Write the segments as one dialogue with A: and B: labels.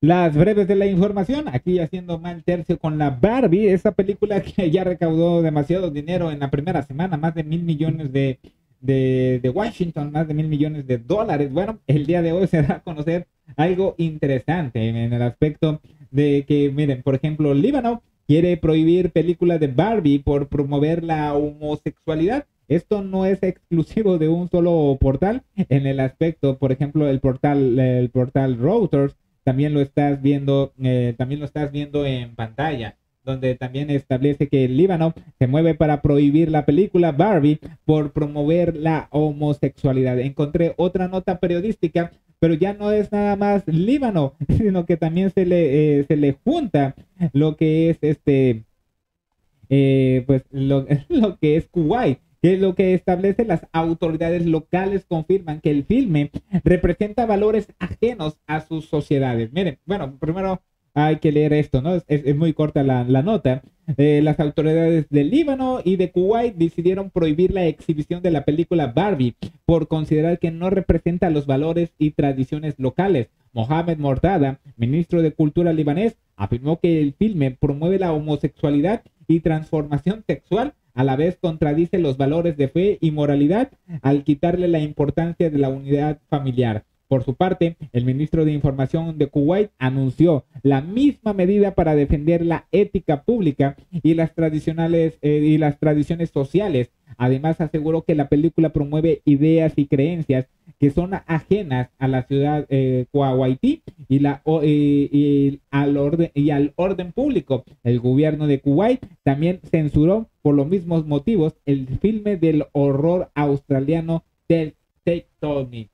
A: Las breves de la información, aquí haciendo mal tercio con la Barbie, esa película que ya recaudó demasiado dinero en la primera semana, más de mil millones de, de, Washington, más de mil millones de dólares. Bueno, el día de hoy se da a conocer algo interesante en el aspecto de que, miren, por ejemplo, Líbano quiere prohibir películas de Barbie por promover la homosexualidad. Esto no es exclusivo de un solo portal. En el aspecto, por ejemplo, el portal, el portal Reuters también lo estás viendo, eh, también lo estás viendo en pantalla, donde también establece que el Líbano se mueve para prohibir la película Barbie por promover la homosexualidad. Encontré otra nota periodística, pero ya no es nada más Líbano, sino que también se le, eh, se le junta lo que es este, eh, pues lo, lo que es Kuwait que lo que establece las autoridades locales confirman que el filme representa valores ajenos a sus sociedades. Miren, bueno, primero hay que leer esto, ¿no? Es, muy corta la, nota. Eh, las autoridades del Líbano y de Kuwait decidieron prohibir la exhibición de la película Barbie por considerar que no representa los valores y tradiciones locales. Mohamed Mortada, ministro de Cultura libanés, afirmó que el filme promueve la homosexualidad y transformación sexual a la vez contradice los valores de fe y moralidad al quitarle la importancia de la unidad familiar. Por su parte, el ministro de Información de Kuwait anunció la misma medida para defender la ética pública y las tradicionales eh, y las tradiciones sociales. Además, aseguró que la película promueve ideas y creencias que son ajenas a la ciudad eh, y, la, y, al orden, al orden público. El gobierno de Kuwait también censuró por los mismos motivos el filme del horror australiano del Me.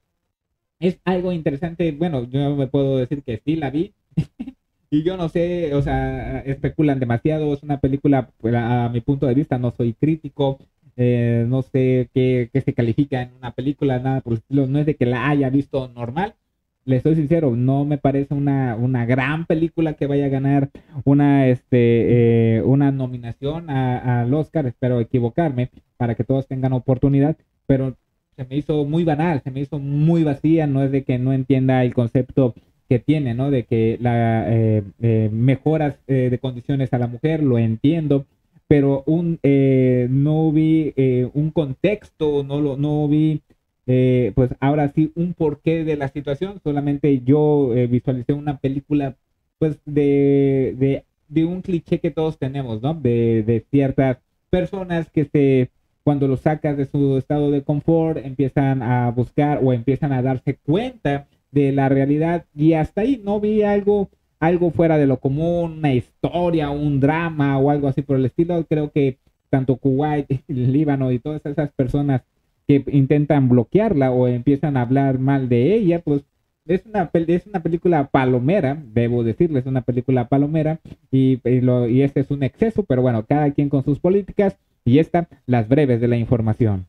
A: Es algo interesante, bueno, yo me puedo decir que sí la vi. y yo no sé, o sea, especulan demasiado, es una película, pues, a mi punto de vista, no soy crítico, eh, no sé qué, se califica en una película, nada por el estilo, no es de que la haya visto normal. Le soy sincero, no me parece una, una gran película que vaya a ganar una, este, eh, una nominación al Oscar, espero equivocarme para que todos tengan oportunidad, pero se me hizo muy banal, se me hizo muy vacía, no es de que no entienda el concepto que tiene, ¿no? De que la eh, mejoras de condiciones a la mujer, lo entiendo, pero un, eh, no vi eh, un contexto, no, lo, no vi, eh, pues ahora sí, un porqué de la situación, solamente yo visualicé una película, pues, de, de, de, un cliché que todos tenemos, ¿no? De, de ciertas personas que se, cuando lo sacas de su estado de confort, empiezan a buscar o empiezan a darse cuenta de la realidad y hasta ahí no vi algo algo fuera de lo común, una historia, un drama o algo así por el estilo. Creo que tanto Kuwait, Líbano y todas esas personas que intentan bloquearla o empiezan a hablar mal de ella, pues es una, es una película palomera, debo decirles, es una película palomera y, y, y este es un exceso, pero bueno, cada quien con sus políticas y esta, las breves de la información.